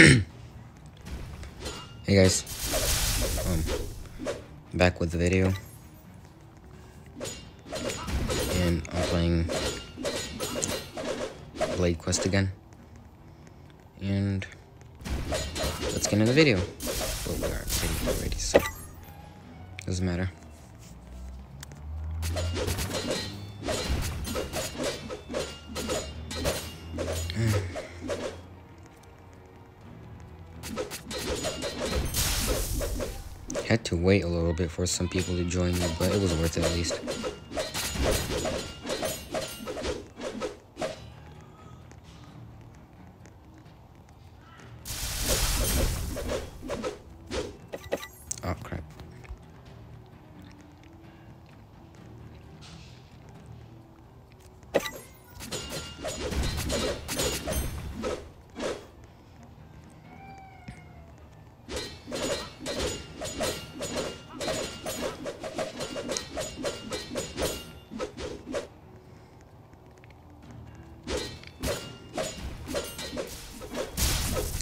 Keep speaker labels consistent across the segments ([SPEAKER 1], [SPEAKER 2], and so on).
[SPEAKER 1] hey guys, um, back with the video, and I'm playing Blade Quest again, and let's get into the video. Well, we are video already, so doesn't matter. Had to wait a little bit for some people to join me, but it was worth it at least.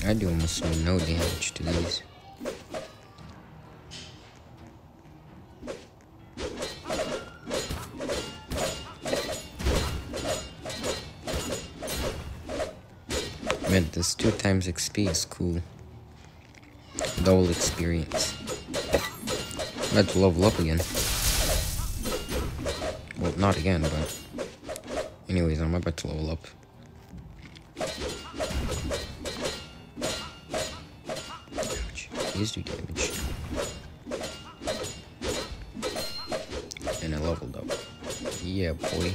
[SPEAKER 1] I do almost no damage to these. Man, this two times XP is cool. Double experience. To level up again. Well, not again, but... Anyways, I'm about to level up. These do damage. And I leveled up. Yeah, boy.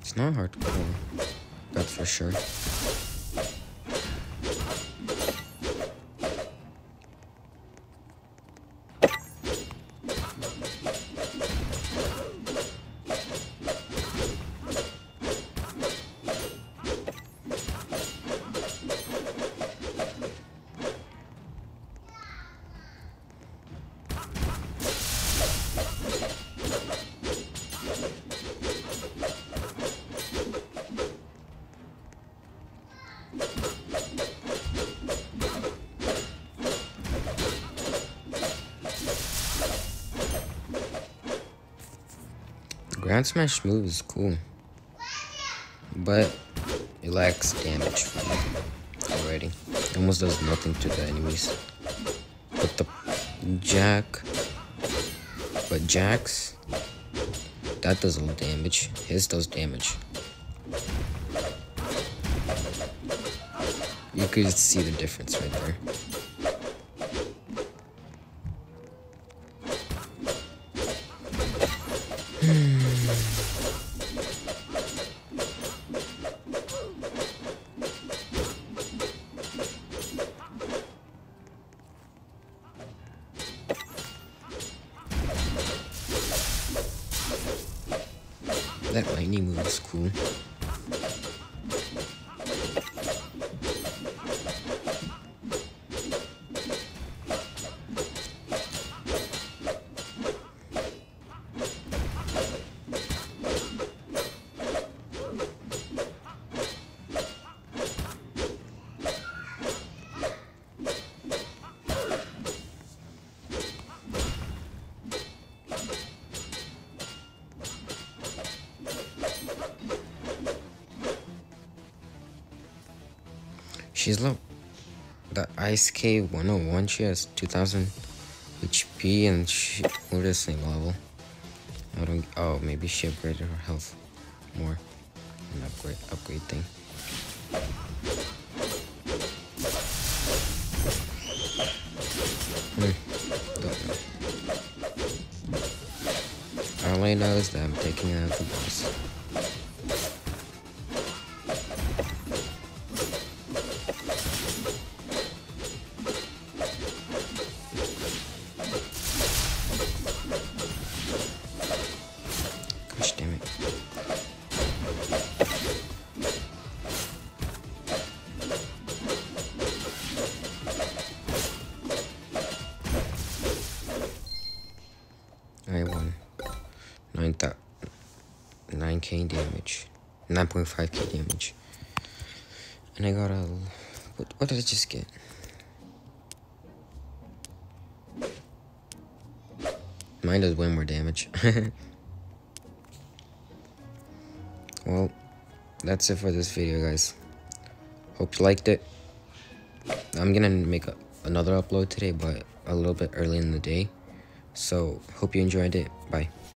[SPEAKER 1] It's not hard to kill. That's for sure. Ground Smash move is cool. But it lacks damage already. Almost does nothing to the enemies. But the Jack but Jax that does a little damage. His does damage. You could see the difference right there. That lightning move is cool. She's low. The Ice K 101, she has 2000 HP and she, we're the same level. I don't, oh, maybe she upgraded her health more. An upgrade, upgrade thing. Hmm, don't. All I know is that I'm taking out the boss. 9 9k damage. 9.5k damage. And I got a what, what did I just get? Mine does way more damage. Well that's it for this video guys. Hope you liked it. I'm gonna make a, another upload today but a little bit early in the day. So hope you enjoyed it. Bye.